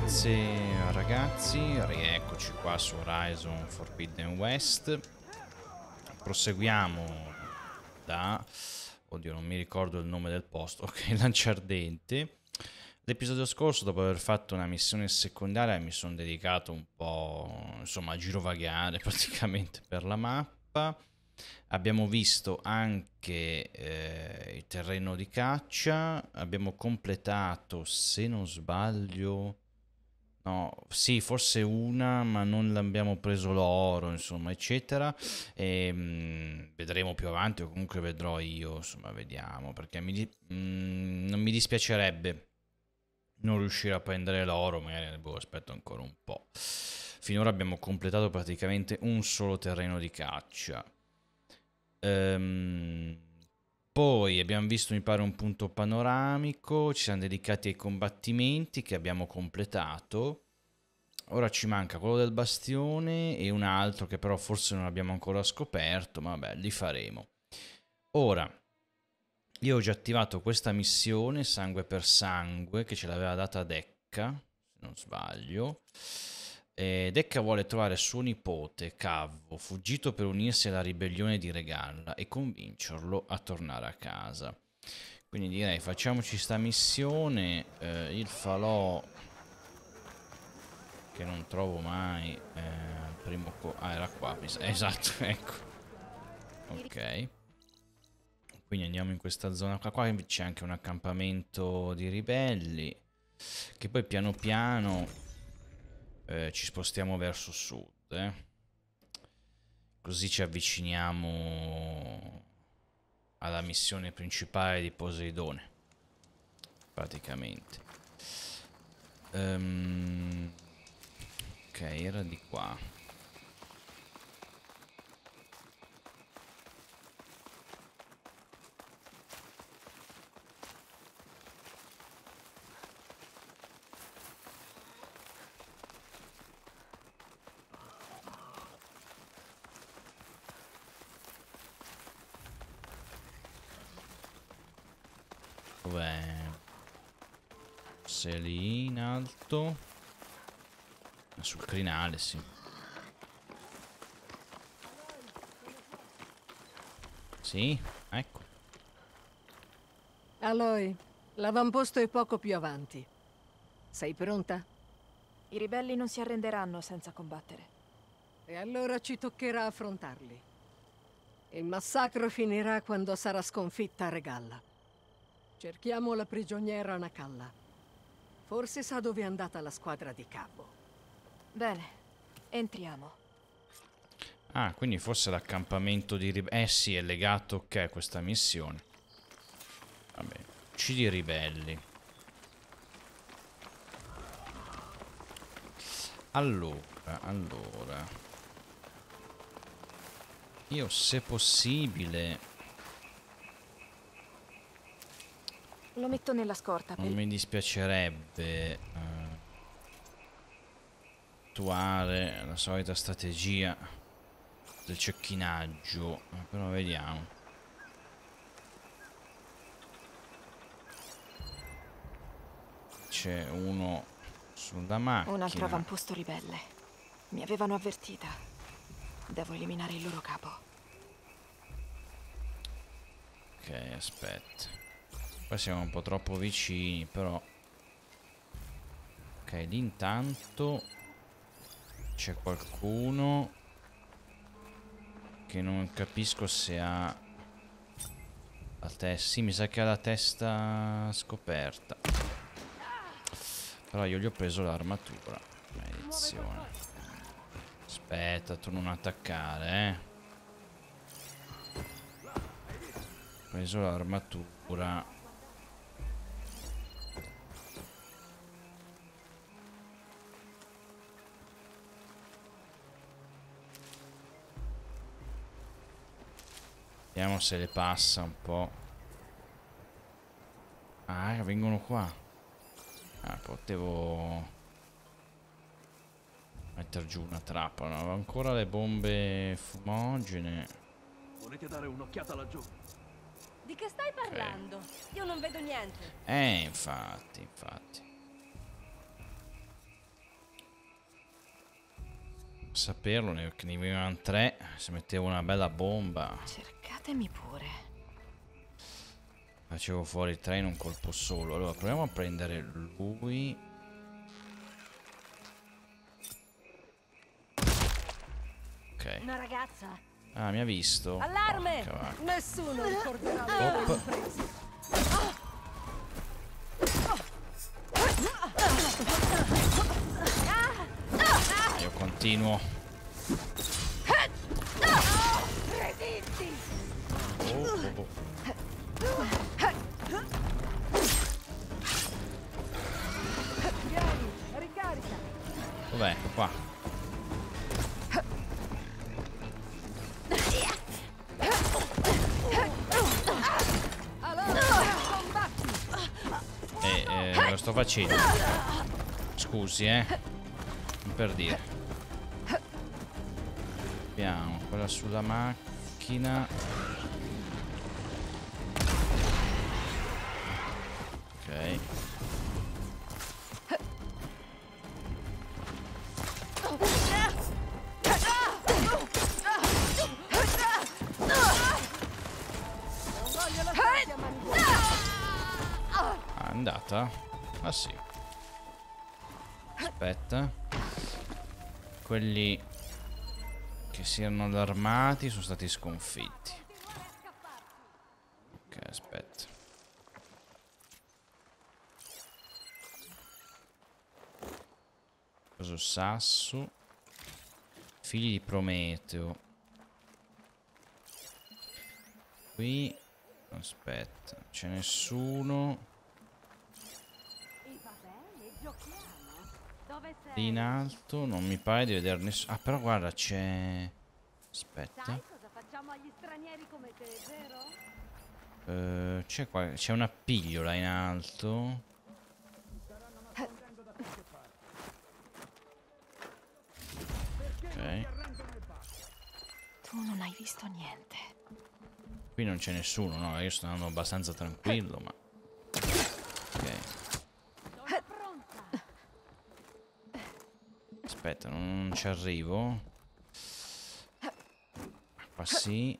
ragazze ragazzi, rieccoci qua su Horizon Forbidden West. Proseguiamo da... Oddio, non mi ricordo il nome del posto. Ok, Lanciardente. L'episodio scorso, dopo aver fatto una missione secondaria, mi sono dedicato un po', insomma, a girovagare praticamente per la mappa. Abbiamo visto anche eh, il terreno di caccia, abbiamo completato, se non sbaglio, no, sì, forse una, ma non l'abbiamo preso l'oro, insomma, eccetera. E, mh, mm, vedremo più avanti, o comunque vedrò io, insomma, vediamo, perché mi, mh, mm, non mi dispiacerebbe non riuscire a prendere l'oro, magari boh, aspetto ancora un po'. Finora abbiamo completato praticamente un solo terreno di caccia. Ehm, poi abbiamo visto, mi pare, un punto panoramico, ci siamo dedicati ai combattimenti che abbiamo completato. Ora ci manca quello del bastione e un altro che però forse non abbiamo ancora scoperto, ma vabbè, li faremo. Ora, io ho già attivato questa missione, sangue per sangue, che ce l'aveva data Decca, se non sbaglio. Eh, Decca vuole trovare suo nipote, Cavvo, fuggito per unirsi alla ribellione di Regalla e convincerlo a tornare a casa. Quindi direi facciamoci sta missione, eh, il falò che non trovo mai, eh, primo ah era qua, esatto, ecco. Ok. Quindi andiamo in questa zona qua, qua c'è anche un accampamento di ribelli, che poi piano piano eh, ci spostiamo verso sud. Eh. Così ci avviciniamo alla missione principale di Poseidone. Praticamente. Um, ok, era di qua. Forse lì in alto. Sul crinale, sì. Sì, ecco. Aloy, l'avamposto è poco più avanti. Sei pronta? I ribelli non si arrenderanno senza combattere. E allora ci toccherà affrontarli. Il massacro finirà quando sarà sconfitta Regalla. Cerchiamo la prigioniera Nakalla. Forse sa dove è andata la squadra di capo. Bene, entriamo. Ah, quindi forse l'accampamento di ribelli... Eh sì, è legato, ok, a questa missione. Vabbè, uccidi i ribelli. Allora, allora... Io, se possibile... Lo metto nella scorta. Non mi dispiacerebbe uh, attuare la solita strategia del cecchinaggio, però vediamo. C'è uno sulla macchina. Un altro avamposto ribelle. Mi avevano avvertita. Devo eliminare il loro capo. Ok, aspetta. Qua siamo un po' troppo vicini, però... Ok, lì intanto... C'è qualcuno... Che non capisco se ha... La testa... Sì, mi sa che ha la testa scoperta. Però io gli ho preso l'armatura. Maledizione. Aspetta, tu non attaccare, eh. Ho preso l'armatura. Vediamo se le passa un po'. Ah, vengono qua. Ah, potevo mettere giù una trappola. Avevo ancora le bombe fumogene. Volete dare un'occhiata laggiù? Di che stai parlando? Okay. Io non vedo niente. Eh, infatti, infatti. Saperlo, ne, ne venivano tre. Se mettevo una bella bomba, Cercatemi pure. facevo fuori tre in un colpo solo. Allora, proviamo a prendere lui. Ok. Una ragazza. Ah, mi ha visto. Allarme! Vacca. Nessuno ricorderà le loro Op. imprese. Io continuo. Oh, oh, oh. Dov'è? Qua. Allora, combatti. Eh, eh, lo sto facendo. Scusi, eh. Per dire. Abbiamo quella sulla macchina. Quelli che si erano allarmati sono stati sconfitti. Ok, aspetta. Preso sasso. Figli di Prometeo. Qui. Aspetta, c'è nessuno. Lì in alto non mi pare di vedere nessuno. Ah, però guarda, c'è. Aspetta. Sai cosa facciamo agli stranieri come te, vero? Eh, c'è qua. C'è un appiglio là in alto. Ok. Tu non hai visto niente. Qui non c'è nessuno, no? Io sto andando abbastanza tranquillo, ma. Ok. Sono pronta. Aspetta, non ci arrivo. Qua sì.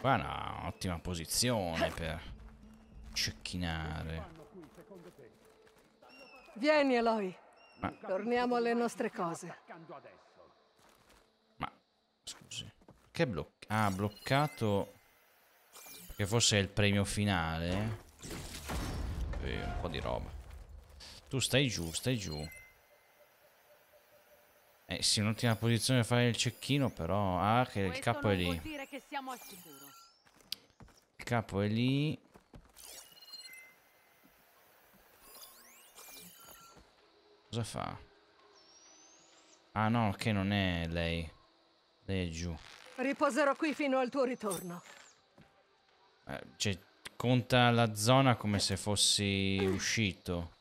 Qua è una ottima posizione per cecchinare. Vieni, Eloy. Ma- Torniamo alle nostre cose. Ma scusi, che blocca? Ah, bloccato. Che forse è il premio finale. Eh, un po' di roba. Tu stai giù, stai giù. Eh sì, un'ottima posizione per fare il cecchino, però. Ah, che il Questo capo è lì. vuol dire che siamo al sicuro. Il capo è lì. Cosa fa? Ah no, che non è lei. Lei è giù. Riposerò qui fino al tuo ritorno. Eh, cioè, conta la zona come se fossi uscito.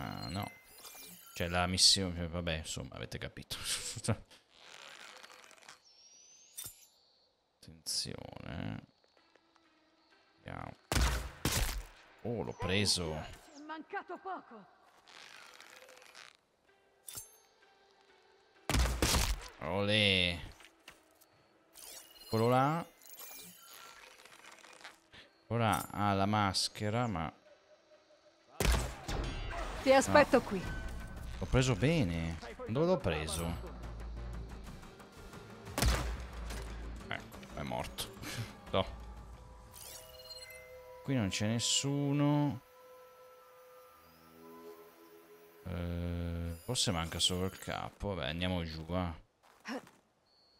Ah, no. Cioè, la missione... cioè, Vabbè, insomma, avete capito. Attenzione. Vediamo. Oh, l'ho preso. È mancato poco. Olè. Quello là. Ora ha la maschera, ma Ti aspetto qui. l'ho preso bene. Dove l'ho preso? Ecco, è morto. No. Qui non c'è nessuno. Eh, forse manca solo il capo. Vabbè, andiamo giù, va.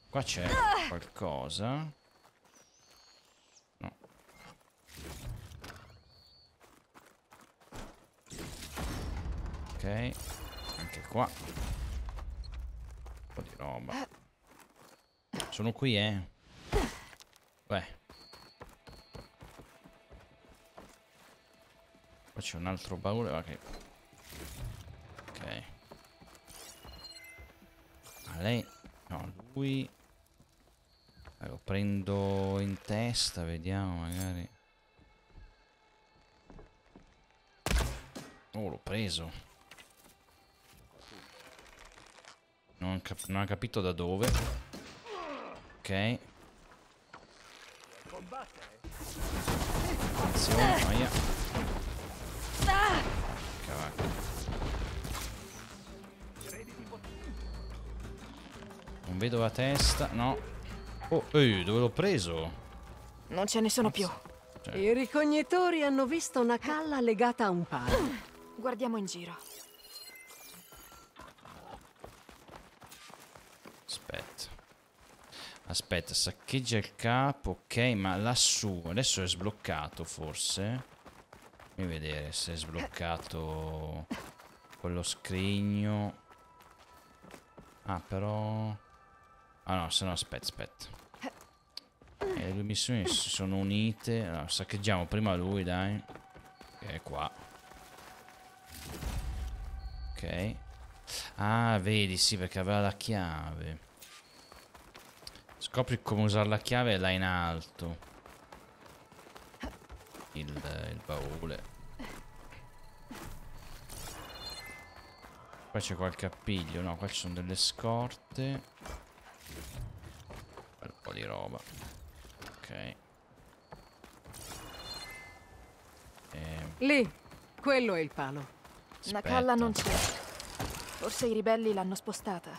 Qua c'è qualcosa. Ok. Anche qua. Un po' di roba. Sono qui, eh. Beh. Qua c'è un altro baule, che... Ok. Ma lei... No, lui... Lo prendo in testa, vediamo magari. Oh, l'ho preso. Non, cap- non ha capito da dove. Ok. Attenzione, aia. Cavacchio. Non vedo la testa, no. Oh, ehi, dove l'ho preso? Non ce ne sono più. I ricognitori hanno visto una calla legata a un palo. Guardiamo in giro. Aspetta. Aspetta, saccheggia il capo. Ok, ma lassù. Adesso è sbloccato, forse. Fammi vedere se è sbloccato quello scrigno. Ah, però... Ah no, se no, aspetta, aspetta. Eh, le due missioni si sono unite. Allora, saccheggiamo prima lui, dai. Che è qua. Ok. Ah, vedi, sì, perché aveva la chiave. Scopri come usare la chiave là in alto. Il, il baule. Qua c'è qualche appiglio. No, qua ci sono delle scorte. Un po' di roba. Ok. Ehm, Lì, quello è il palo. Una calla non aspetta. c'è. Forse i ribelli l'hanno spostata.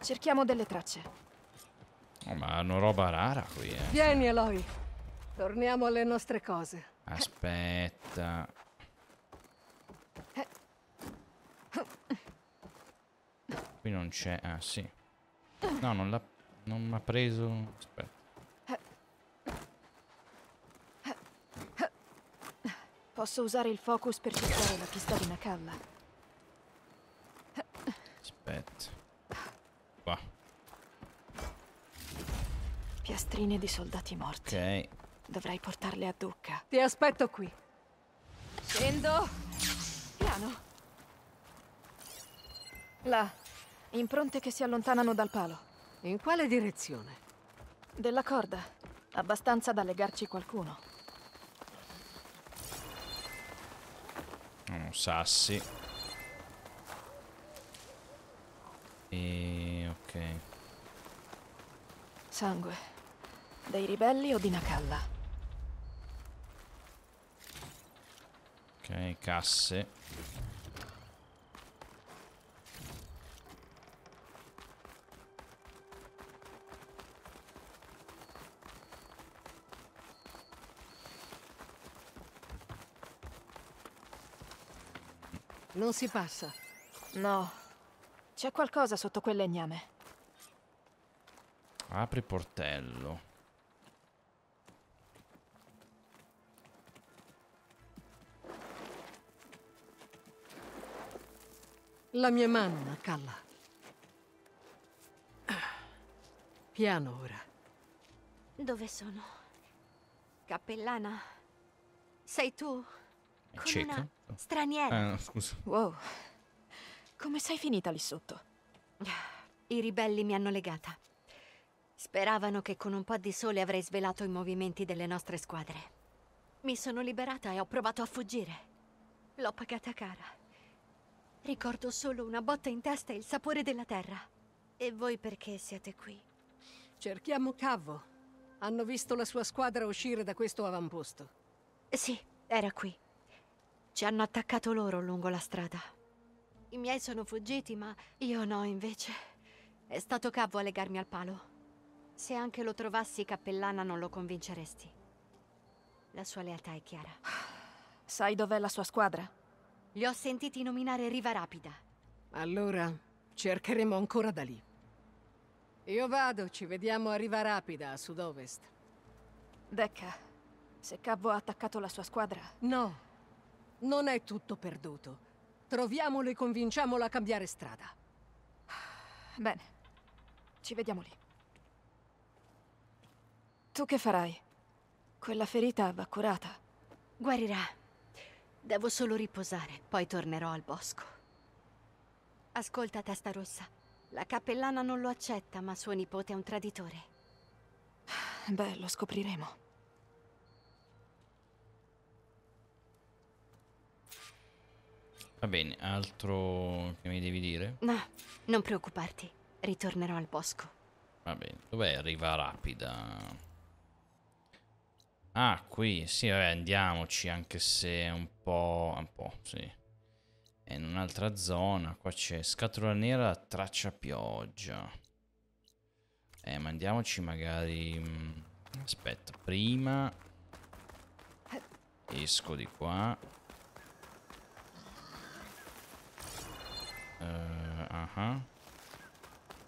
Cerchiamo delle tracce. Oh, ma hanno roba rara qui, eh. Vieni, Eloy. Torniamo alle nostre cose. Aspetta. Qui non c'è. Ah, sì. No, non l'ha. Non mi ha preso. Aspetta. Posso usare il focus per cercare la pista di Nakalla. Aspetta. Qua. Piastrine di soldati morti. Ok. Dovrei portarle a Ducca. Ti aspetto qui. Scendo. Piano. Là. Impronte che si allontanano dal palo. In quale direzione? Della corda. Abbastanza da legarci qualcuno. No, sassi. E. Ok. Sangue. Dei ribelli o di Nakalla? Ok, casse. Non si passa. No. C'è qualcosa sotto quel legname. Apri portello. La mia mano, Calla. Piano ora. Dove sono? Cappellana? Sei tu? Con cieca? una straniera. Ah, no, scusa. Wow. Come sei finita lì sotto? I ribelli mi hanno legata. Speravano che con un po' di sole avrei svelato i movimenti delle nostre squadre. Mi sono liberata e ho provato a fuggire. L'ho pagata cara. Ricordo solo una botta in testa e il sapore della terra. E voi perché siete qui? Cerchiamo Cavo. Hanno visto la sua squadra uscire da questo avamposto. Sì, era qui. Ci hanno attaccato loro lungo la strada. I miei sono fuggiti, ma io no, invece. È stato Cavo a legarmi al palo. Se anche lo trovassi, cappellana, non lo convinceresti. La sua lealtà è chiara. Sai dov'è la sua squadra? Li ho sentiti nominare Riva Rapida. Allora, cercheremo ancora da lì. Io vado, ci vediamo a Riva Rapida, a sud-ovest. Decca, se Cavvo ha attaccato la sua squadra, No, non è tutto perduto. Troviamolo e convinciamolo a cambiare strada. bene. Ci vediamo lì. Tu che farai? Quella ferita va curata. Guarirà. Devo solo riposare, poi tornerò al bosco. Ascolta, testa rossa. La cappellana non lo accetta, ma suo nipote è un traditore. Beh, lo scopriremo. Va bene, altro che mi devi dire? No, non preoccuparti. Ritornerò al bosco. Va bene, dov'è Riva Rapida? Ah, qui, sì, vabbè, andiamoci, anche se è un po'... un po', sì. È in un'altra zona, qua c'è scatola nera, traccia pioggia. Eh, ma andiamoci magari... mm, Aspetta, prima... Esco di qua. Eh, ah.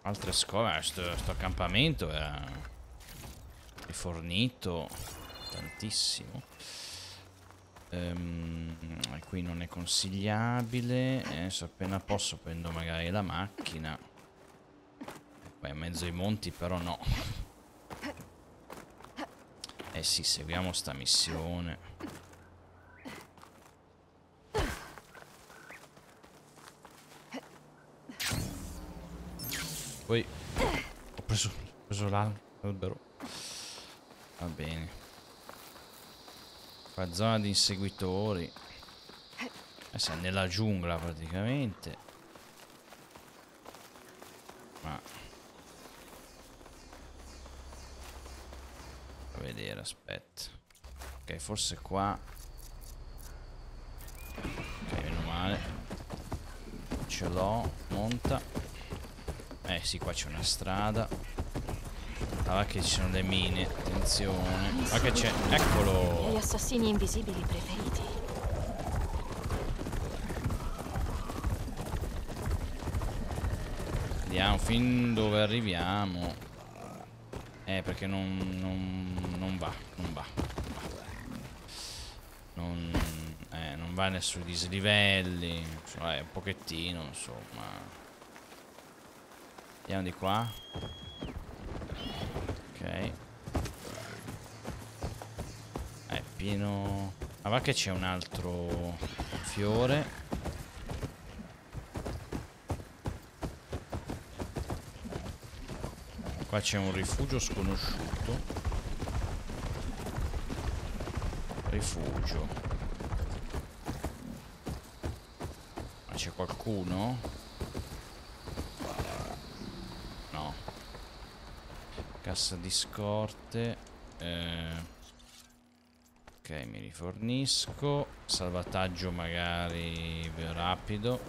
Altre scuole, sto, sto accampamento è rifornito tantissimo. Ehm, qui non è consigliabile. eh, Adesso appena posso prendo magari la macchina. Beh, in mezzo ai monti però no. Eh sì, seguiamo sta missione. Poi ho preso, ho preso l'albero. Va bene. Qua zona di inseguitori. Eh, sei nella giungla praticamente. Ma... A vedere, aspetta. Ok, forse qua... Ok, meno male. Ce l'ho, monta. Eh sì, qua c'è una strada. Ah, va che ci sono le mine, attenzione. Ma che c'è? Gli Eccolo! assassini invisibili preferiti. Vediamo fin dove arriviamo. Eh, perché non, non, non va, non va. Non, eh, non va nei suoi dislivelli. Eh, un pochettino, insomma. Andiamo di qua. Pieno... Ma va che c'è un altro fiore. Qua c'è un rifugio sconosciuto. Rifugio. Ma c'è qualcuno? No. Cassa di scorte. Eh. Ok, mi rifornisco. Salvataggio magari rapido.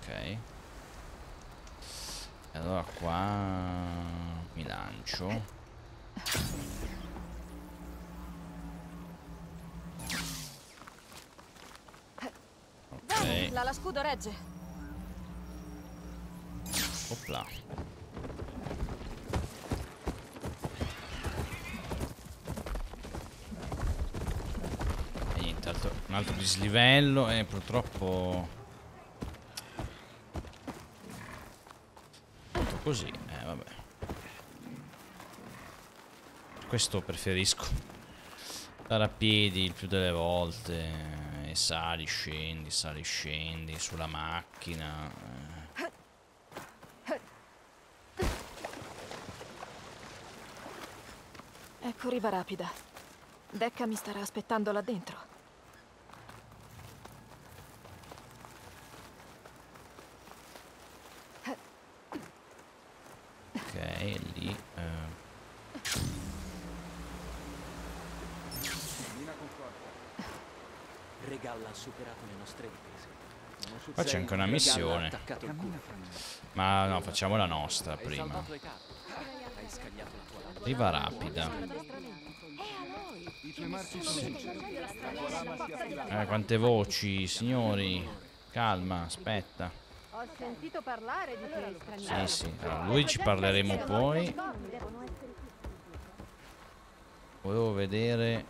Ok. E allora qua mi lancio. Ok, L'ala scudo regge. opla. E niente, altro- altro dislivello e purtroppo... Tutto così, eh vabbè. Questo preferisco. Stare a piedi il più delle volte. E sali, scendi, sali, scendi sulla macchina. eh. Ecco riva rapida. Decca mi starà aspettando là dentro. Ok, è lì. eh. Regalla ha superato le nostre difese. Non sul Qua c'è anche una missione. Ma no, facciamo la nostra prima. Riva rapida. Eh, quante voci, signori. Calma, aspetta. Ho sentito parlare di quei stranieri. Sì, sì. Allora, lui ci parleremo poi. Volevo vedere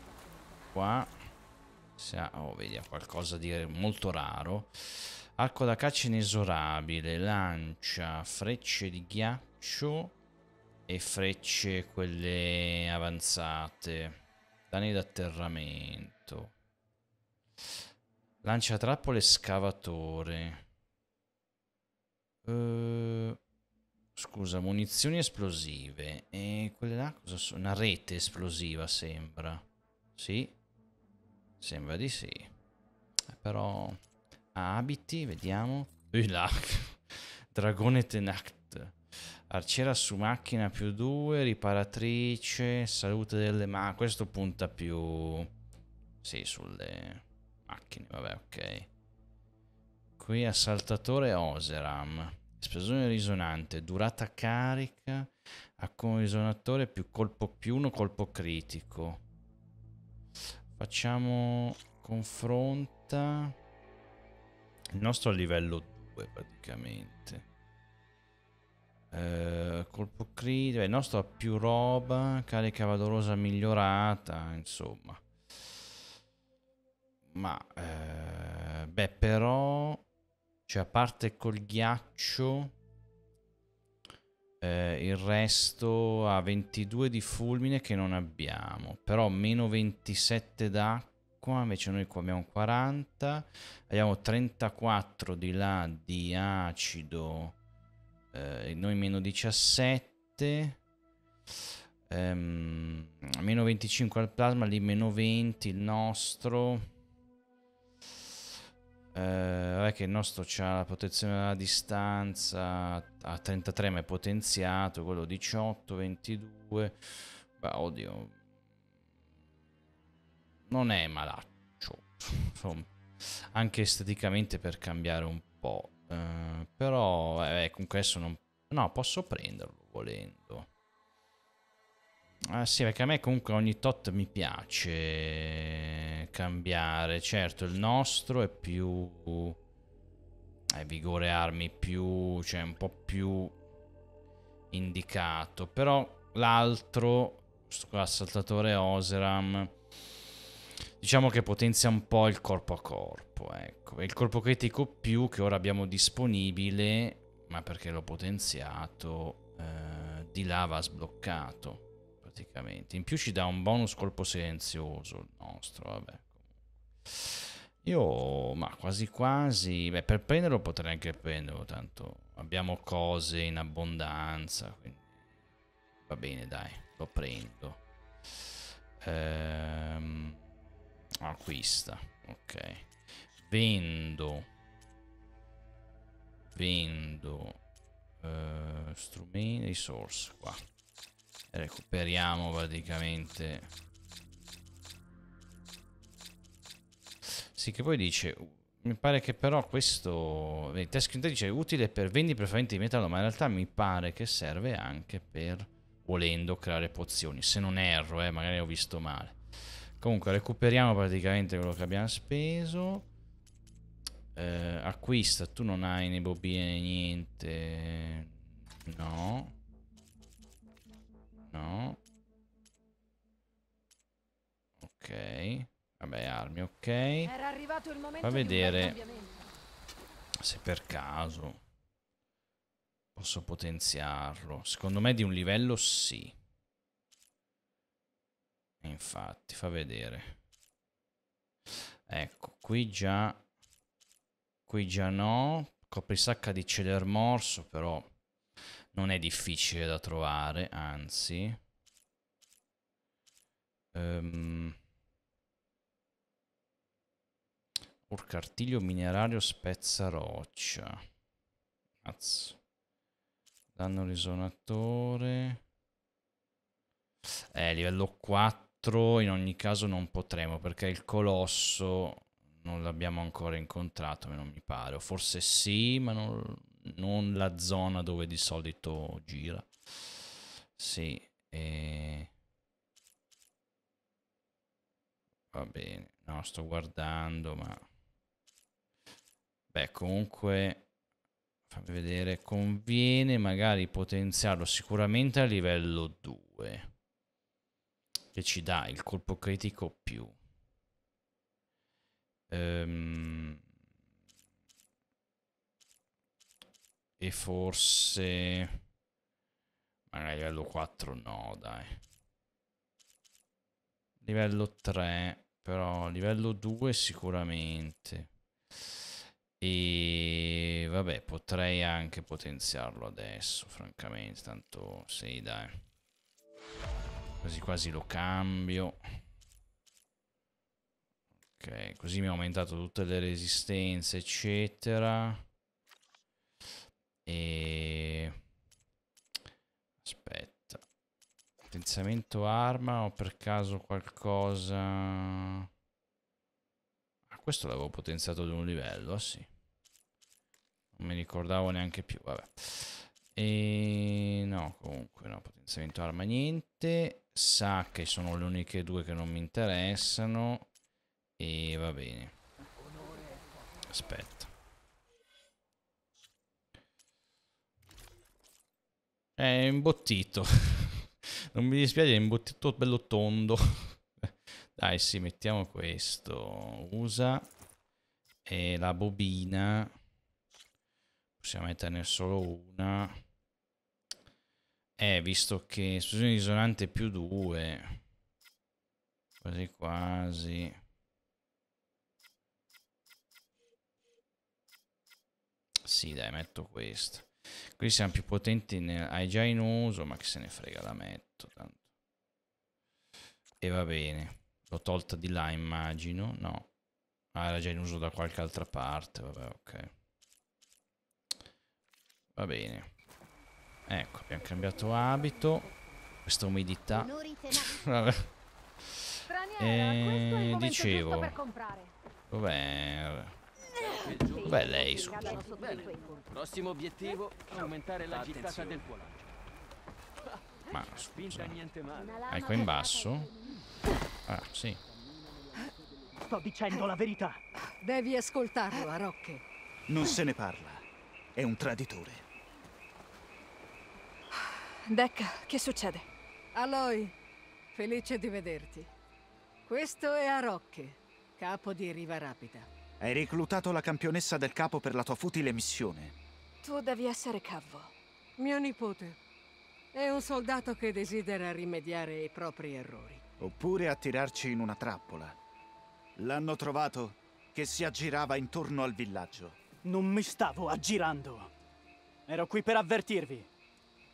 qua. Se ha, oh, vedi, ha qualcosa di molto raro. Arco da caccia inesorabile, lancia, frecce di ghiaccio e frecce quelle avanzate. Danni d'atterramento. Lancia trappole scavatore. Eh, scusa, munizioni esplosive. E quelle là cosa sono? Una rete esplosiva sembra. Sì. Sembra di sì. Eh, però... Abiti, vediamo. Dragone Tenact. Arciera su macchina più 2, riparatrice, salute delle ma questo punta più sì, sulle macchine, vabbè, ok. Qui assaltatore Oseram. Esplosione risonante, durata carica, a con risonatore più colpo più uno, colpo critico. Facciamo confronta il nostro livello 2 praticamente. Eh, colpo critico, il nostro ha più roba, carica valorosa migliorata, insomma. Ma eh, beh, però cioè, a parte col ghiaccio, eh, il resto ha 22 di fulmine che non abbiamo. Però meno 27 d'acqua, invece noi qua abbiamo 40. Abbiamo 34 di là di acido, eh, noi meno 17. Ehm, meno 25 al plasma, lì meno 20 il nostro. Eh, vabbè che il nostro c'ha la protezione alla distanza a 33 ma è potenziato, quello 18, 22. Beh, oddio. Non è malaccio. Anche esteticamente per cambiare un po'. Eh, però, eh, comunque adesso non... No, posso prenderlo volendo. Ah sì, perché a me comunque ogni tot mi piace cambiare. Certo, il nostro è più... È vigore armi più... cioè un po' più indicato. Però l'altro, questo qua, assaltatore Oseram, diciamo che potenzia un po' il corpo a corpo. Ecco, il corpo critico più che ora abbiamo disponibile, ma perché l'ho potenziato, eh, di là va sbloccato praticamente. In più ci dà un bonus colpo silenzioso il nostro, vabbè. Io, ma quasi quasi, beh, per prenderlo potrei anche prenderlo, tanto abbiamo cose in abbondanza, quindi va bene, dai, lo prendo. Ehm, acquista, ok. Vendo. Vendo. Uh, strumenti, risorse qua recuperiamo praticamente sì che poi dice mi pare che però questo il test screen dice utile per vendi preferenti di metallo ma in realtà mi pare che serve anche per volendo creare pozioni se non erro eh magari ho visto male comunque recuperiamo praticamente quello che abbiamo speso eh, acquista tu non hai né bobine niente no No. Ok. Vabbè, armi, ok. Era arrivato il momento Fa vedere se per caso posso potenziarlo. Secondo me di un livello sì. Infatti, fa vedere. Ecco, qui già... Qui già no. Coprisacca di celer morso, però non è difficile da trovare, anzi. Um, Urcartiglio minerario spezza roccia. Cazzo. Danno risonatore. Eh, livello 4 in ogni caso non potremo perché il colosso non l'abbiamo ancora incontrato, non mi pare. O forse sì, ma non, non la zona dove di solito gira. Sì, e... va bene, no, sto guardando, ma... Beh, comunque, fammi vedere, conviene magari potenziarlo sicuramente a livello 2, che ci dà il colpo critico più. Ehm... E forse... Magari livello 4 no, dai. Livello 3, però livello 2 sicuramente. E vabbè, potrei anche potenziarlo adesso, francamente, tanto sì, dai. Quasi quasi lo cambio. Ok. Così mi ha aumentato tutte le resistenze, eccetera. E... Aspetta. Potenziamento arma o per caso qualcosa... Ah, questo l'avevo potenziato ad un livello, ah sì. Non mi ricordavo neanche più, vabbè. E no, comunque no, potenziamento arma niente. Sa che sono le uniche due che non mi interessano. E va bene. Aspetta. È imbottito. non mi dispiace, è imbottito bello tondo. Dai, sì, mettiamo questo. Usa. E la bobina. Possiamo metterne solo una. Eh, visto che esplosione risonante più due. Quasi quasi. Sì, dai, metto questo. Qui siamo più potenti, nel... hai già in uso, ma che se ne frega, la metto. Tanto. E va bene. L'ho tolta di là, immagino. No. Ah, era già in uso da qualche altra parte. Vabbè, ok. Va bene. Ecco, abbiamo cambiato abito. Questa umidità. Vabbè. E eh, dicevo. Dov'è? Dov'è lei, scusa? Prossimo obiettivo, aumentare la gittata del lancio. Ma scusa. Hai qua in basso? Ah, sì. Sto dicendo la verità. Devi ascoltarlo, Arocche. Non se ne parla. È un traditore. Deck, che succede? Aloy, felice di vederti. Questo è Arocche, capo di Riva Rapida. Hai reclutato la campionessa del capo per la tua futile missione. Tu devi essere Cavvo. Mio nipote. È un soldato che desidera rimediare ai propri errori. Oppure attirarci in una trappola. L'hanno trovato che si aggirava intorno al villaggio. Non mi stavo aggirando. Ero qui per avvertirvi.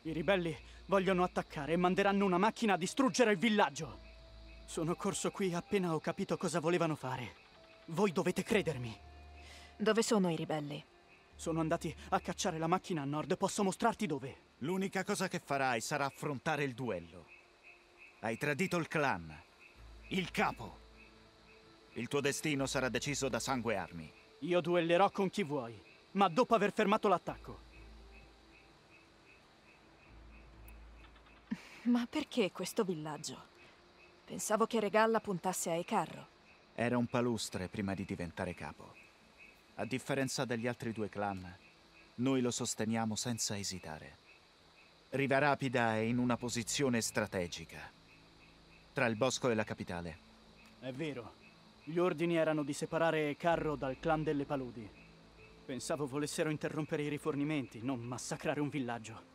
I ribelli vogliono attaccare e manderanno una macchina a distruggere il villaggio. Sono corso qui appena ho capito cosa volevano fare. Voi dovete credermi. Dove sono i ribelli? Sono andati a cacciare la macchina a nord. Posso mostrarti dove. L'unica cosa che farai sarà affrontare il duello. Hai tradito il clan. Il capo. Il tuo destino sarà deciso da sangue e armi. Io duellerò con chi vuoi, ma dopo aver fermato l'attacco. Ma perché questo villaggio? Pensavo che Regalla puntasse a Ecarro. Era un palustre prima di diventare capo. A differenza degli altri due clan, noi lo sosteniamo senza esitare. Riva Rapida è in una posizione strategica, tra il bosco e la capitale. È vero. Gli ordini erano di separare Carro dal clan delle paludi. Pensavo volessero interrompere i rifornimenti, non massacrare un villaggio.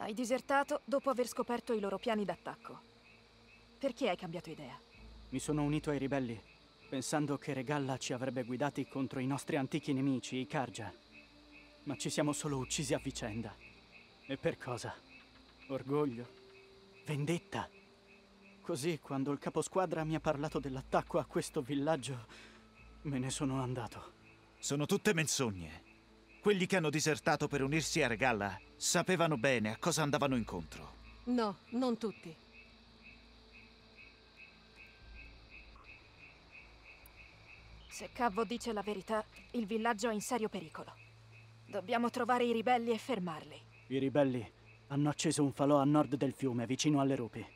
Hai disertato dopo aver scoperto i loro piani d'attacco. Perché hai cambiato idea? Mi sono unito ai ribelli, pensando che Regalla ci avrebbe guidati contro i nostri antichi nemici, i Karja. Ma ci siamo solo uccisi a vicenda. E per cosa? Orgoglio? Vendetta? Così, quando il caposquadra mi ha parlato dell'attacco a questo villaggio, me ne sono andato. Sono tutte menzogne. Quelli che hanno disertato per unirsi a Regalla sapevano bene a cosa andavano incontro. No, non tutti. Se Cavvo dice la verità, il villaggio è in serio pericolo. Dobbiamo trovare i ribelli e fermarli. I ribelli hanno acceso un falò a nord del fiume, vicino alle rupi.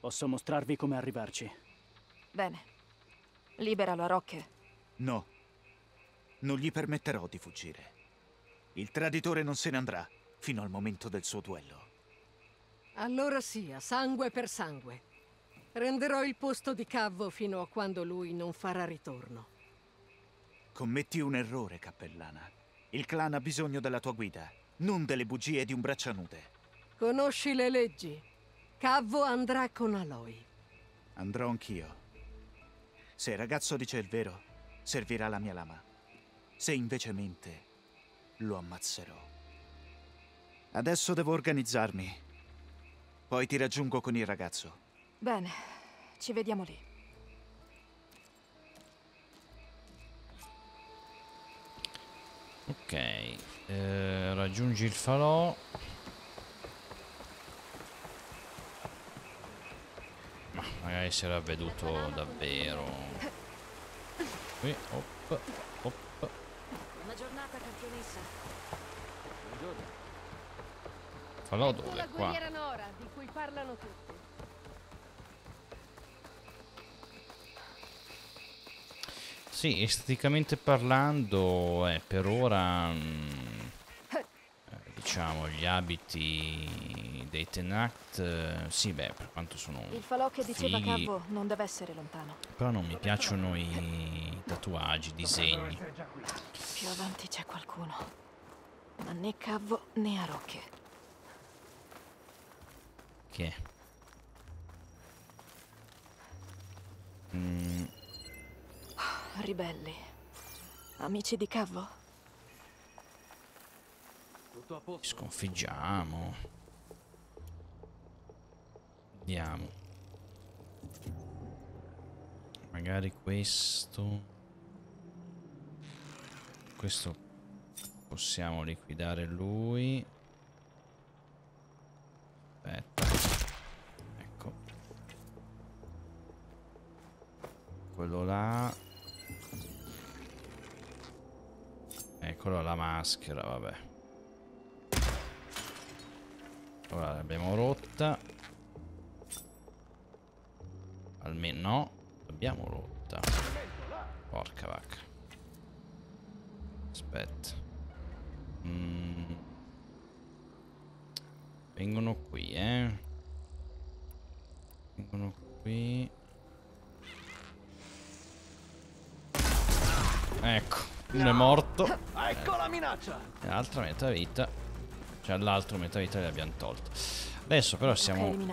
Posso mostrarvi come arrivarci. Bene. Liberalo a Rocche. No. Non gli permetterò di fuggire. Il traditore non se ne andrà fino al momento del suo duello. Allora sia, sangue per sangue. Renderò il posto di Cavvo fino a quando lui non farà ritorno. Commetti un errore, cappellana. Il clan ha bisogno della tua guida, non delle bugie di un braccianude. Conosci le leggi. Cavvo andrà con Aloy. Andrò anch'io. Se il ragazzo dice il vero, servirà la mia lama. Se invece mente, lo ammazzerò. Adesso devo organizzarmi. Poi ti raggiungo con il ragazzo. Bene, ci vediamo lì. Ok, eh, raggiungi il falò. Ma magari si era veduto davvero. Qui, op, op. Giornata, campionessa. Falò Ecco dove? la Qua. guerriera Nora, di cui parlano tutti. Sì, esteticamente parlando, eh, per ora, mm, eh, diciamo, gli abiti dei Tenact, eh, sì, beh, per quanto sono Il falò che diceva fighi, Cavvo non deve essere lontano. però non mi piacciono i tatuaggi, i disegni. Più avanti c'è qualcuno. Ma né Cavvo né Arocche. Che è? Mm, Ribelli. Amici di a ci sconfiggiamo. Vediamo. Magari questo. Questo possiamo liquidare lui. Aspetta. Ecco. Quello là. Eccolo la maschera, vabbè. Ora l'abbiamo rotta. Almeno no, l'abbiamo rotta. Porca vacca. Aspetta. Mm. Vengono qui, eh. Vengono qui. Ecco, uno è morto. Ecco la minaccia! E l'altra metà vita. Cioè l'altro metà vita li abbiamo tolto. Adesso però siamo un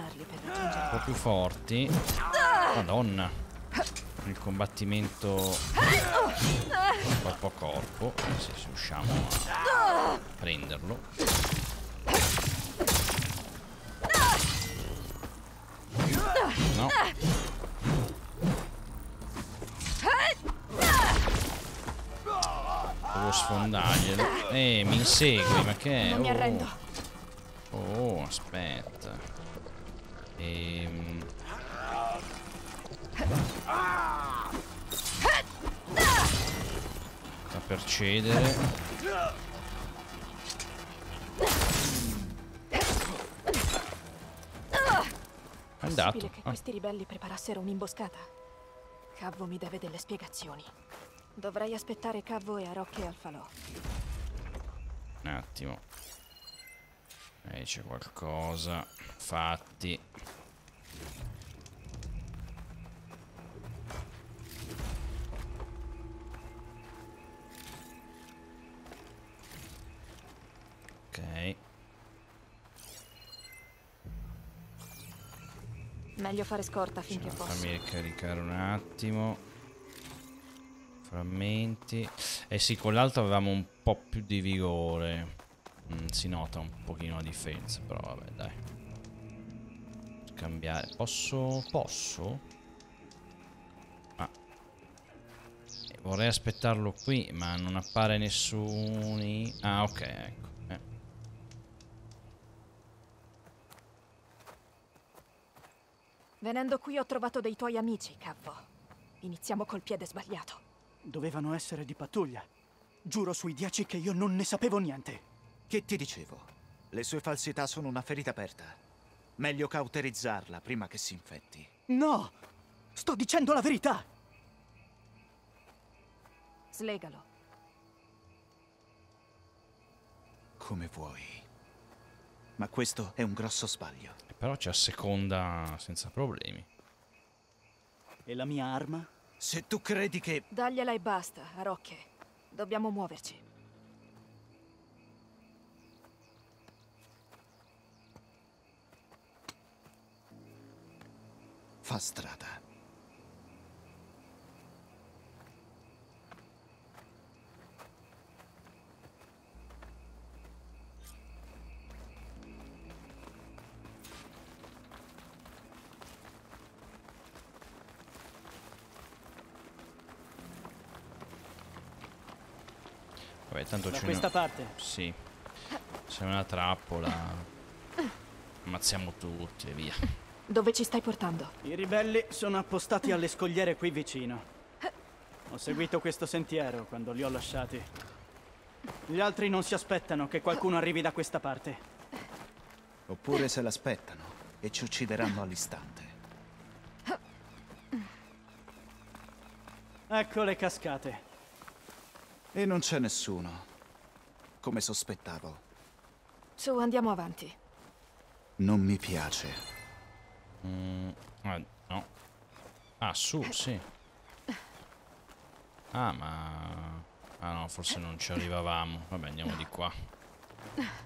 po' più forti. Madonna. Il combattimento corpo a corpo. Se riusciamo a prenderlo. No. Devo sfondarglielo. Eh, mi insegui, ma che è? Non mi Oh. arrendo. Oh, aspetta. Ehm... per cedere. È andato. Possibile che Ah, questi ribelli preparassero un'imboscata? Cavvo mi deve delle spiegazioni. Dovrei aspettare Cavvo e Arocche al falò. un attimo. Eh, c'è qualcosa. Fatti. Ok. Meglio fare scorta finché Cioè, posso. fammi caricare un attimo. Frammenti. Eh sì, con l'altro avevamo un po' più di vigore. Mm, si nota un pochino la differenza, però vabbè, dai. Cambiare. Posso? Posso? Ma... eh, vorrei aspettarlo qui, ma non appare nessuno... Ah, ok, ecco. Eh. Venendo qui ho trovato dei tuoi amici, Cavvo. Iniziamo col piede sbagliato. Dovevano essere di pattuglia. Giuro sui dieci che io non ne sapevo niente. Che ti dicevo? Le sue falsità sono una ferita aperta. Meglio cauterizzarla prima che si infetti. No! Sto dicendo la verità! Slegalo. Come vuoi. Ma questo è un grosso sbaglio. Però ci asseconda senza problemi. E la mia arma? Se tu credi che... Dagliela e basta, Arocche. Dobbiamo muoverci. Fa strada. Tanto Da ce questa ne... parte. Sì. C'è una trappola. Ammazziamo tutti e via. Dove ci stai portando? I ribelli sono appostati alle scogliere qui vicino. Ho seguito questo sentiero quando li ho lasciati. Gli altri non si aspettano che qualcuno arrivi da questa parte. Oppure se l'aspettano e ci uccideranno all'istante. Ecco le cascate. E non c'è nessuno. Come sospettavo. Su, andiamo avanti. Non mi piace. Mm, ah, no. Ah, su, sì. Ah, ma... Ah no, forse non ci arrivavamo. Vabbè, andiamo di qua.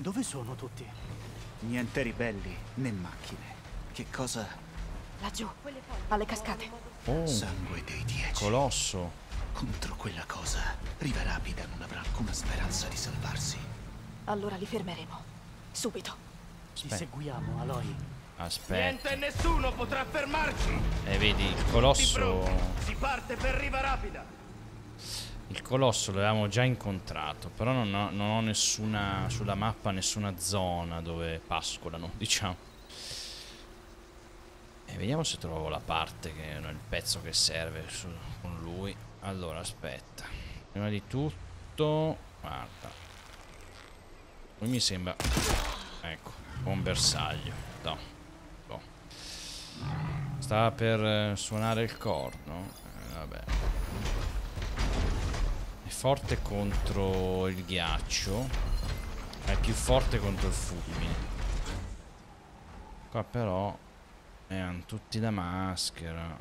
Dove sono tutti? Niente ribelli né macchine. Che cosa? Laggiù, alle cascate. Oh, Sangue dei dieci. colosso. Contro quella cosa, Riva Rapida non avrà alcuna speranza di salvarsi. Allora li fermeremo. Subito. Ti Aspetta. seguiamo, Aloy. Aspetta. Niente e nessuno potrà fermarci! E vedi, il colosso... Si parte per Riva Rapida! Colosso l'avevamo già incontrato, però non ho, non ho nessuna sulla mappa nessuna zona dove pascolano, diciamo. E vediamo se trovo la parte che il pezzo che serve su- con lui. Allora, aspetta. Prima di tutto, guarda. Lui mi sembra ecco, buon bersaglio. No. no. Stava per eh, suonare il corno. Eh, vabbè. È forte contro il ghiaccio. È più forte contro il fulmine. Qua però hanno tutti la maschera.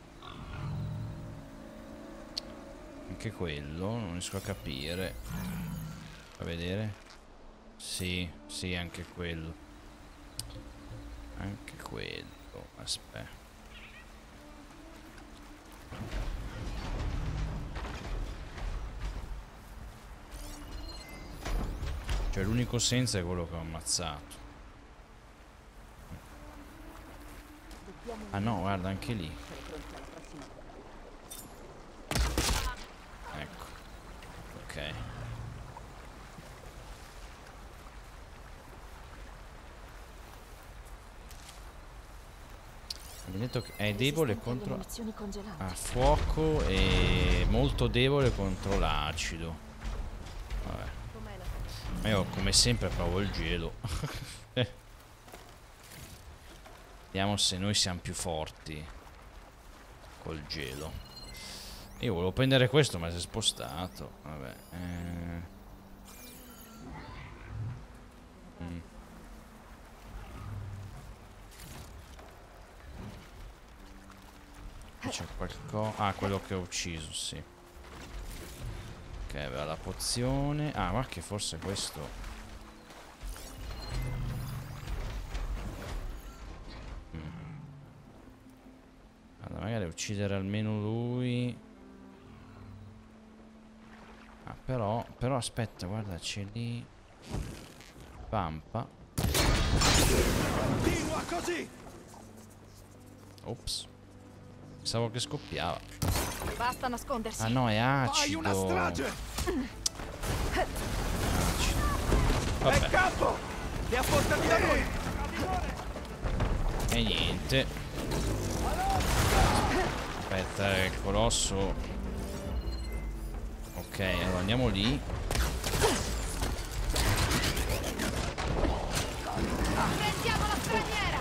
Anche quello, non riesco a capire. Fa vedere? Sì, sì, anche quello. Anche quello. Aspetta. Cioè l'unico senza è quello che ho ammazzato. Ah no, guarda anche lì. Ecco. Ok. Ha detto che è debole contro... congelanti. Ah, fuoco e molto debole contro l'acido. Io come sempre provo il gelo. Vediamo se noi siamo più forti col gelo. Io volevo prendere questo ma si è spostato. Vabbè. eh. Mm. C'è qualcosa. Ah, quello che ho ucciso, sì. Ok, aveva la pozione. Ah, ma che forse questo. Mm. Allora, magari uccidere almeno lui. Ah, però. Però aspetta, guarda, c'è lì. Pampa. Continua così! Ops. Pensavo che scoppiava. Basta nascondersi. Ah no, è Fai acido. una strage! Acido. È capo! Li ha portati da noi! e niente. Aspetta, eh, il colosso. Ok, allora andiamo lì. Prendiamo la straniera!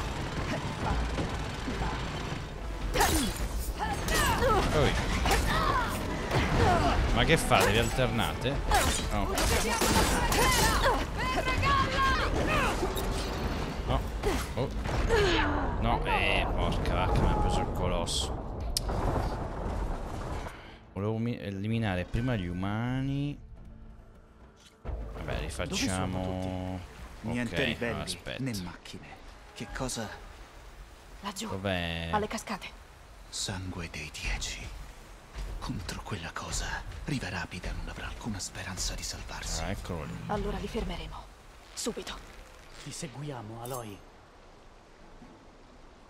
Poi. Ma che fate? Vi alternate? No. No. Oh. No, eh, porca vacca, mi ha preso il colosso. Volevo mi- eliminare prima gli umani. Vabbè, rifacciamo. Niente Ok, ribelli aspetta. né macchine. Che cosa? Laggiù, Dov'è? alle cascate. Sangue dei dieci. Contro quella cosa, Riva Rapida non avrà alcuna speranza di salvarsi. Ah, eccolo lì. Allora li fermeremo. Subito. Ti seguiamo, Aloy.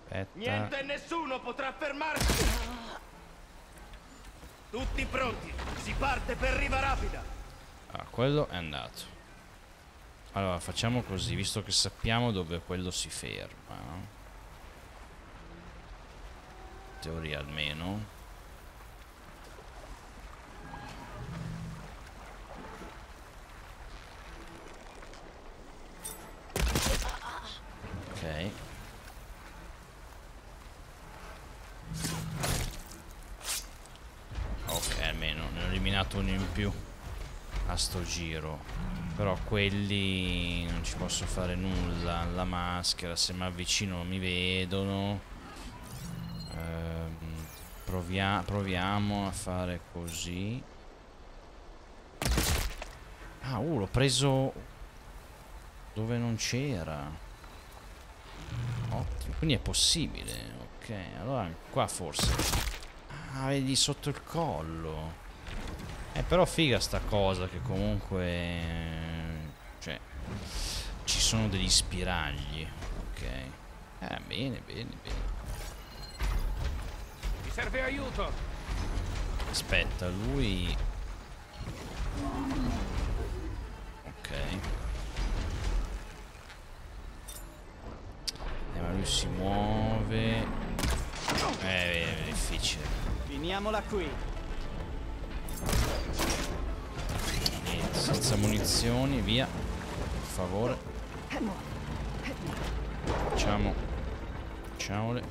Aspetta. Niente e nessuno potrà fermarsi! Tutti pronti! Si parte per Riva Rapida! Ah, quello è andato. Allora, facciamo così, visto che sappiamo dove quello si ferma. no? Teoria almeno. Ok. Ok, almeno ne ho eliminato uno in più a sto giro. Però quelli non ci posso fare nulla. La maschera, se mi avvicino non mi vedono. Ehm, provia- proviamo a fare così. Ah, uh, l'ho preso dove non c'era. Ottimo, quindi è possibile. Ok, allora qua forse. Ah, vedi sotto il collo. Eh, però figa sta cosa che comunque... Cioè... Ci sono degli spiragli. Ok. Eh, bene, bene, bene. Ti serve aiuto! Aspetta, lui... Ok. Eh, ma lui si muove... Eh, è difficile. Finiamola qui. Niente, senza munizioni, via. Per favore. Facciamo. Facciamole.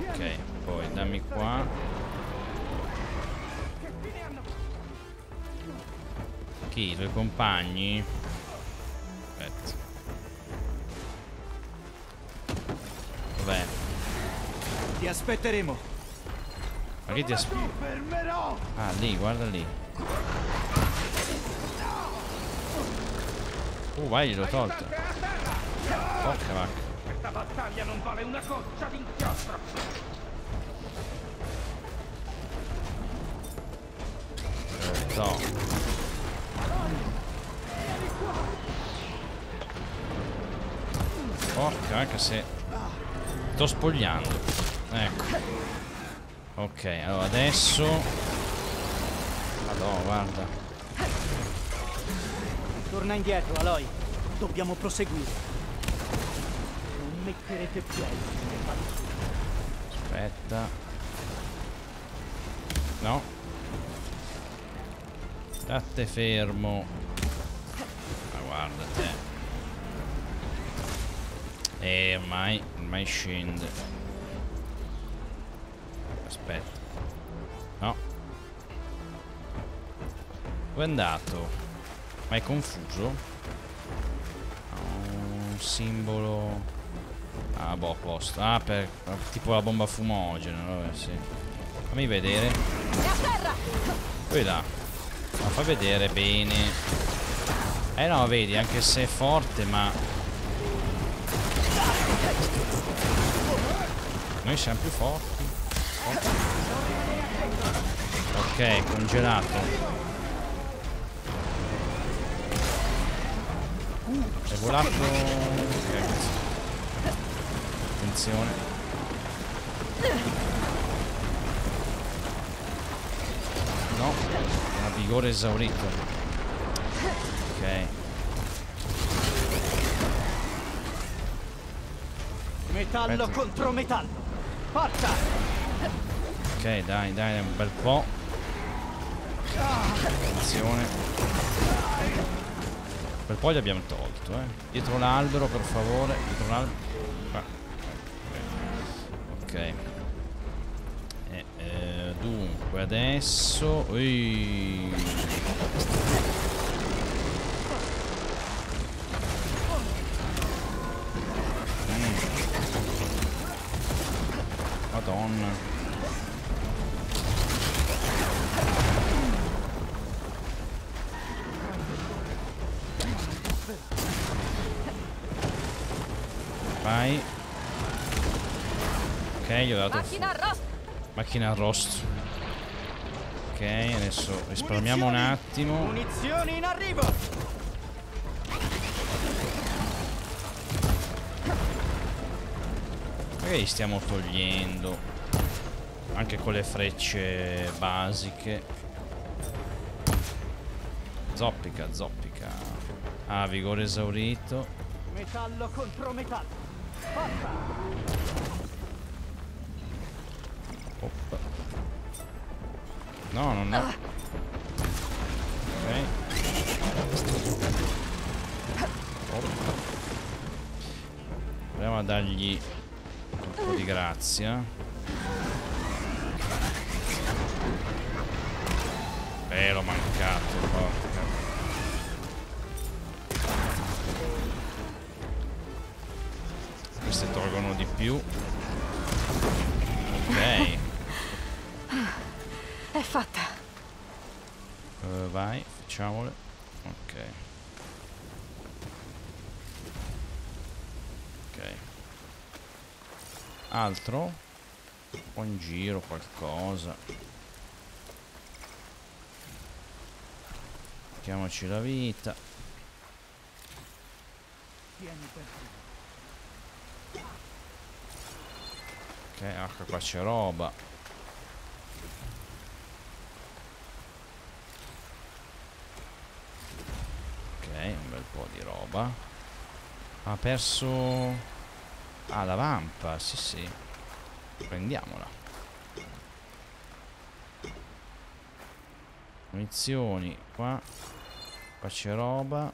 Ok, poi dammi qua. Chi? I tuoi compagni? Dov'è? Ti aspetteremo. Ma che ti? Fermerò! Ah, lì, guarda lì. Uh, vai, gliel'ho tolta. Porca vacca. Questa battaglia non vale una goccia di inchiostro! No. Porca anche se sto spogliando. Ecco. Ok, allora adesso Madonna, guarda. Torna indietro, Aloy. Dobbiamo proseguire. Non metterete piedi. Aspetta. No. State fermo. Ma guarda te. E ormai, ormai scende. Aspetta. No. Dove è andato? Ma è confuso? Ha un simbolo... Ah, boh, posto. Ah, per... tipo la bomba fumogena, vabbè, sì. Fammi vedere. Poi là. Ma fa vedere bene. Eh no, vedi, anche se è forte, ma... Noi siamo più forti. Ok, congelato. È volato... Attenzione. No, ha vigore esaurito. Ok. Metallo Aspetta. contro metallo. Forza! Ok, dai, dai, un bel po'. Attenzione. Per poi li abbiamo tolto, eh. Dietro l'albero, per favore. Dietro l'albero. Qua. Ok. Eh, eh, dunque, adesso... Ui. Madonna. Vai. Ok, gli ho dato... Macchina arrosto! Macchina arrosto. Ok, adesso risparmiamo un attimo. Munizioni in arrivo! Magari stiamo togliendo. Anche con le frecce basiche. Zoppica, zoppica. Ah, vigore esaurito. Metallo contro metallo. Fatta! Oppa. No, no, no. Ok. Oppa. Proviamo a dargli un po' di grazia. Mancato, porca. Queste tolgono di più. Ok. È fatta. Eh, vai, facciamole. Ok. Ok. Altro? Po' in giro, qualcosa. Mettiamoci la vita. Ok, ecco qua c'è roba. Ok, un bel po' di roba. Ha perso... Ah, la vampa, sì sì. Prendiamola. Munizioni, qua. Qua c'è roba.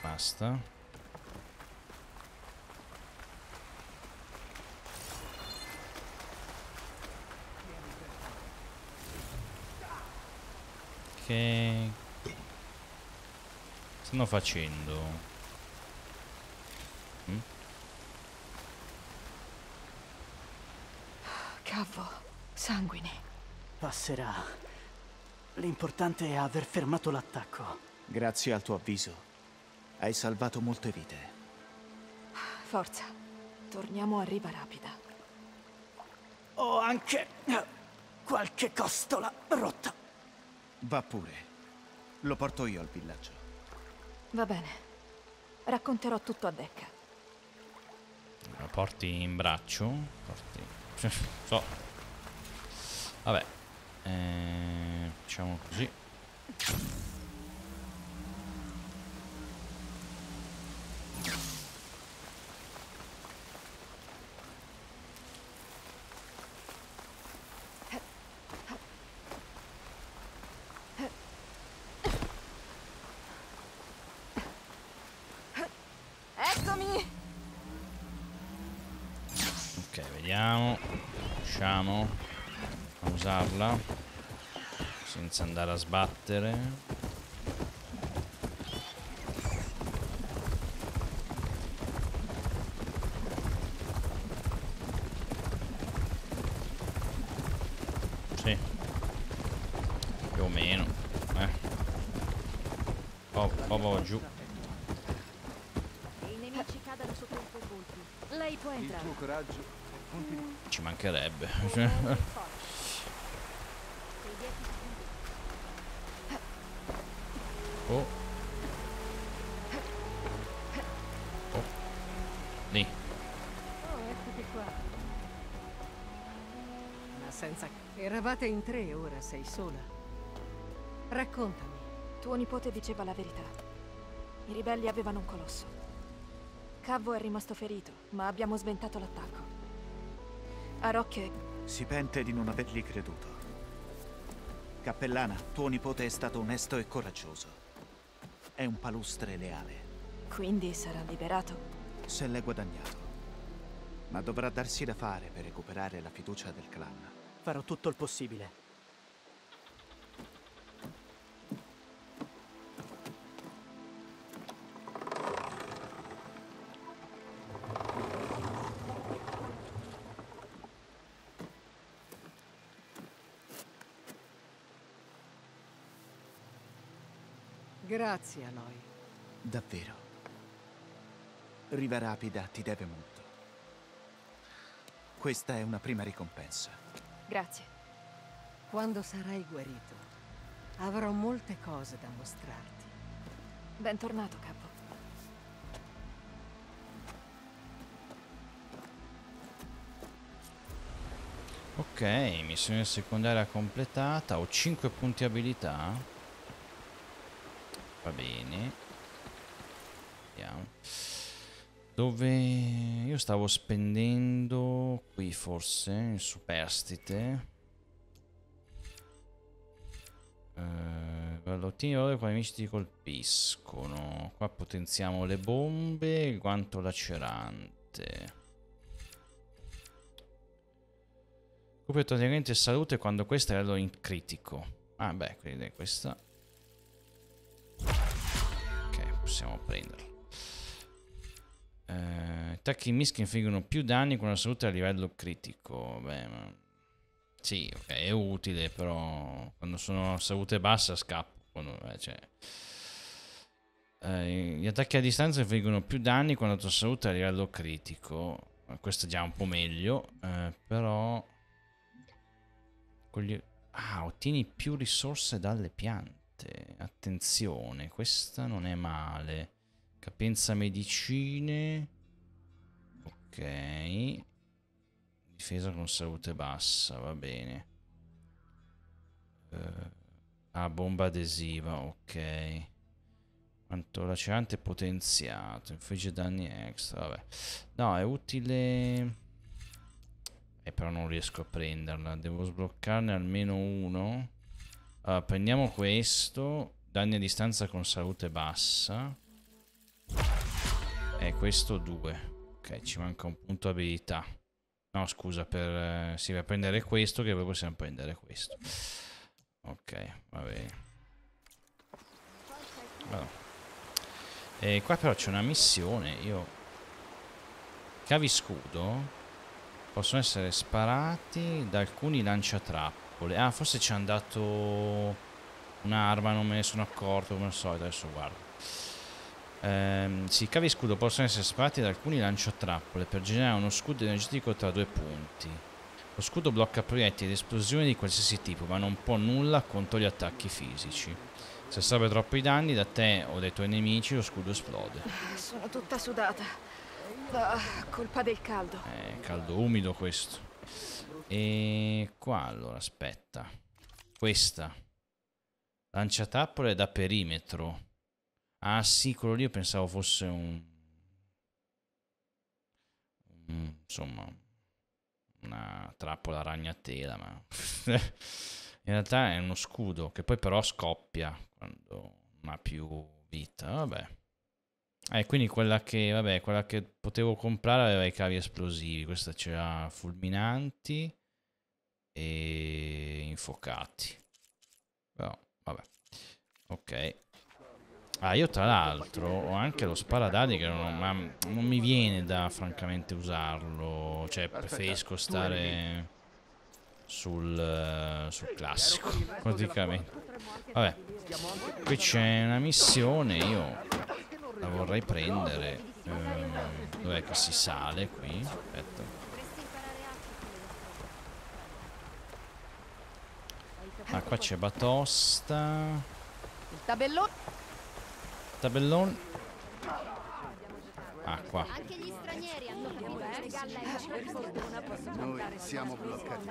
Basta. Che stanno facendo? Cavolo, sanguine. Passerà. L'importante è aver fermato l'attacco. Grazie al tuo avviso, hai salvato molte vite. Forza, torniamo a riva rapida. Ho anche eh, qualche costola rotta. Va pure. Lo porto io al villaggio. Va bene. Racconterò tutto a Decca. La porti in braccio? Porti... so. Vabbè. Eh, facciamo così. Eccomi! Ok, vediamo. Riusciamo a usarla senza andare a sbattere. Sì. Più o meno. Eh. Oh, oh, oh, giù. I nemici cadano sotto i tuoi colpi. Lei può entrare. Ci mancherebbe. oh. Oh. Lì. Oh, eccoti qua. Ma senza... Eravate in tre, ora sei sola. Raccontami. Tuo nipote diceva la verità. I ribelli avevano un colosso. Cavvo è rimasto ferito, ma abbiamo sventato l'attacco. A Rocche Si pente di non avergli creduto. Cappellana, tuo nipote è stato onesto e coraggioso. È un palustre leale. quindi sarà liberato. Se l'è guadagnato. Ma dovrà darsi da fare per recuperare la fiducia del clan. Farò tutto il possibile. Grazie, Aloy. Davvero. Riva Rapida ti deve molto. Questa è una prima ricompensa. Grazie. Quando sarai guarito, avrò molte cose da mostrarti. Bentornato, capo. Ok, missione secondaria completata. Ho 5 punti abilità. Va bene. Vediamo. Dove io stavo spendendo qui forse in superstite. Eh, ottieni valore quando i nemici ti colpiscono. Qua potenziamo le bombe, il guanto lacerante. Recupero totalmente salute quando questo è in critico. Ah beh, quindi questa... possiamo prenderlo. Eh, attacchi mischi infliggono più danni quando la salute a livello critico. Beh, ma... Sì, ok, è utile, però quando sono a salute bassa scappo. Quando, eh, cioè... eh, gli attacchi a distanza infliggono più danni quando la tua salute è a livello critico. Questo è già un po' meglio, eh, però... Gli... Ah, ottieni più risorse dalle piante. Attenzione, questa non è male. Capienza medicine. Ok. Difesa con salute bassa, va bene. Uh, ah, bomba adesiva, ok. Quanto lacerante potenziato. Infligge danni extra, vabbè. No, è utile... E però non riesco a prenderla. Devo sbloccarne almeno uno. Allora, prendiamo questo. Danni a distanza con salute bassa. E questo due. Ok, ci manca un punto abilità. No, scusa, per... Eh, va a prendere questo che poi possiamo prendere questo. Ok, va bene. Allora. E qua però c'è una missione. Io... Cavi scudo possono essere sparati da alcuni lanciatrappole. Ah, forse ci hanno dato un'arma, non me ne sono accorto come al solito, adesso guardo. Ehm, sì, cavi scudo possono essere sparati da alcuni lanciatrappole per generare uno scudo energetico tra due punti. Lo scudo blocca proiettili ed esplosioni di qualsiasi tipo, ma non può nulla contro gli attacchi fisici. Se assorbe troppi danni da te o dai tuoi nemici, lo scudo esplode. Sono tutta sudata. Ah, colpa del caldo. Eh, caldo umido questo. E qua allora, aspetta. Questa. Lanciatappole da perimetro. Ah sì, quello lì io pensavo fosse un... un insomma, una trappola ragnatela, ma... In realtà è uno scudo che poi però scoppia quando non ha più vita. Vabbè. Eh, quindi quella che, vabbè, quella che potevo comprare aveva i cavi esplosivi, questa c'era fulminanti e infocati. Però, vabbè. Ok. Ah, io tra l'altro ho anche lo sparadadi che non, ma non mi viene da francamente usarlo, cioè preferisco stare sul, sul classico, praticamente. Vabbè, qui c'è una missione, io la vorrei prendere. Ehm, dov'è che si sale qui? Aspetta. Ah, qua c'è Batosta. Il tabellone. Tabellone. Ah, qua. Anche gli stranieri hanno Noi siamo bloccati.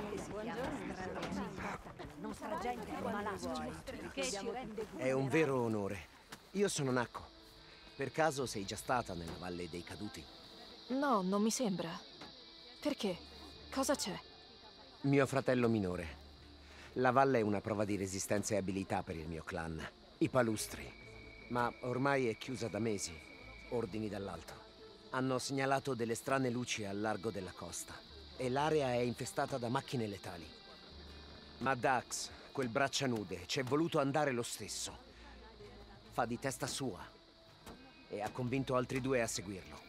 Nostra gente è malata. Che ci rende È un vero onore. Io sono Nacco. Per caso sei già stata nella Valle dei Caduti? No, non mi sembra. Perché? Cosa c'è? Mio fratello minore. La valle è una prova di resistenza e abilità per il mio clan. I palustri. Ma ormai è chiusa da mesi. Ordini dall'alto. Hanno segnalato delle strane luci al largo della costa. E l'area è infestata da macchine letali. Ma Dax, quel braccia nude, ci è voluto andare lo stesso. Fa di testa sua e ha convinto altri due a seguirlo.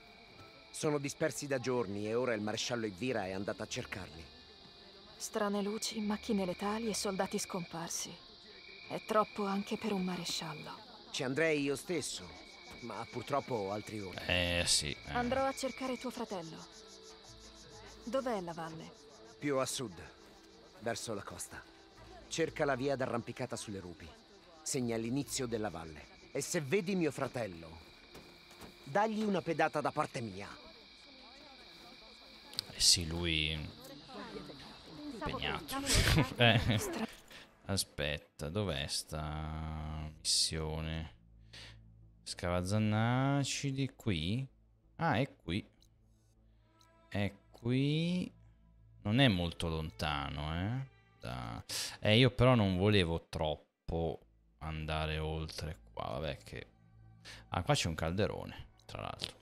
Sono dispersi da giorni e ora il maresciallo Evira è andato a cercarli. Strane luci, macchine letali e soldati scomparsi. È troppo anche per un maresciallo. Ci andrei io stesso, ma purtroppo ho altri ordini. Eh sì. eh. Andrò a cercare tuo fratello. Dov'è la valle? Più a sud, verso la costa. Cerca la via d'arrampicata sulle rupi. Segna l'inizio della valle. E se vedi mio fratello, dagli una pedata da parte mia. Eh sì, lui... Impegnato. Eh. Aspetta, dov'è sta missione? Scavazzannacidi, qui? Ah, è qui. È qui. Non è molto lontano, eh. Da... Eh, io però non volevo troppo andare oltre qua, vabbè che... Ah, qua c'è un calderone, tra l'altro.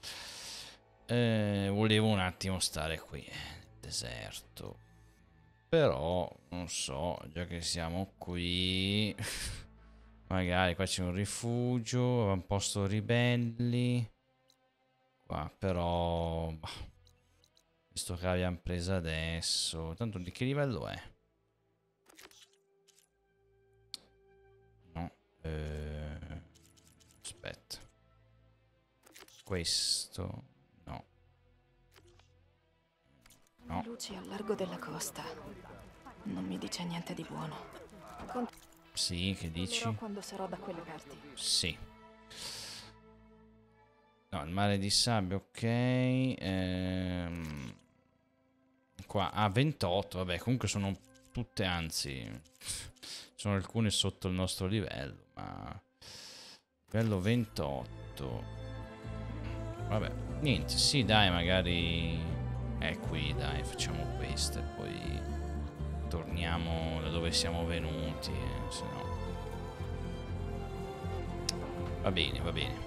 Eh, volevo un attimo stare qui, deserto. Però, non so, già che siamo qui... Magari qua c'è un rifugio, un posto ribelli. Qua però... bah, visto che l'abbiamo presa adesso... Tanto di che livello è? No. eh, Aspetta. Questo... No. Luci al largo della costa. Non mi dice niente di buono. Sì, che dici? Quando sarò da quelle parti. Sì. No, il mare di sabbia, ok. Ehm, qua a 28, vabbè, comunque sono tutte, anzi, sono alcune sotto il nostro livello, ma livello 28. Vabbè, niente, sì, dai, magari è qui, dai, facciamo queste, poi torniamo da dove siamo venuti, eh, se no. Va bene, va bene.